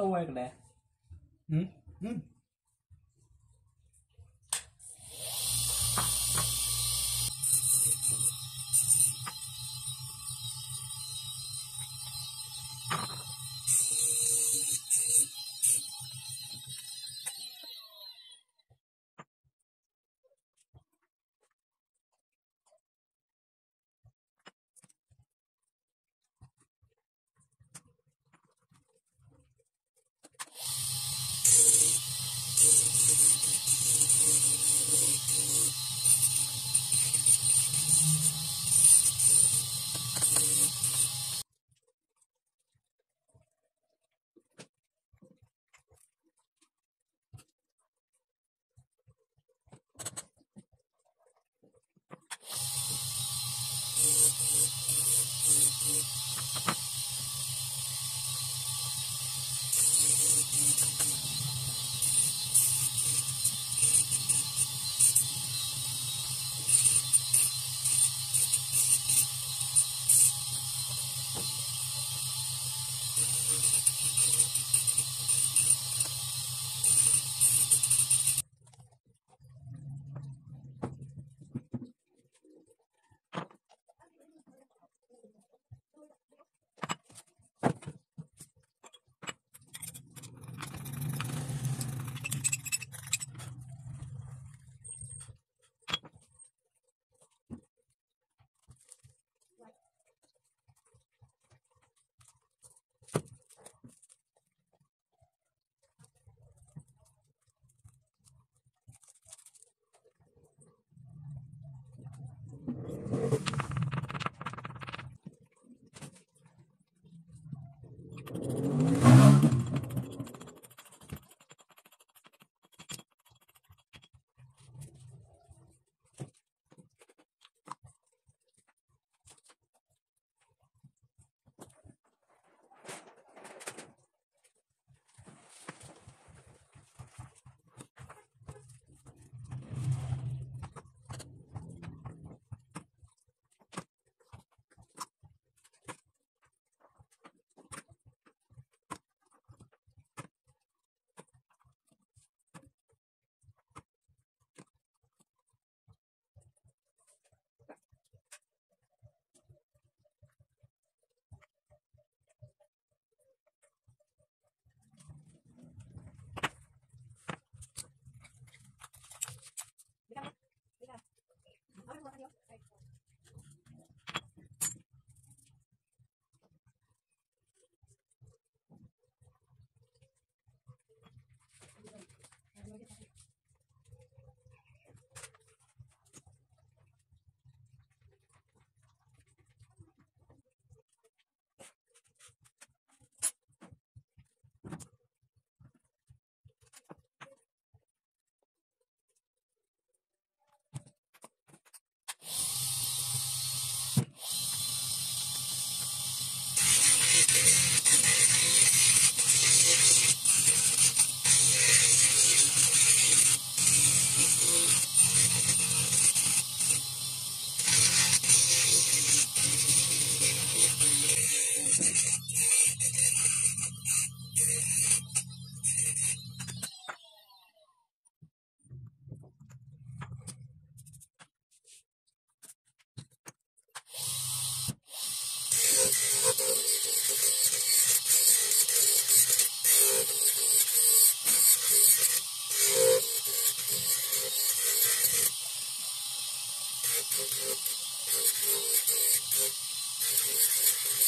另外一个？嗯嗯。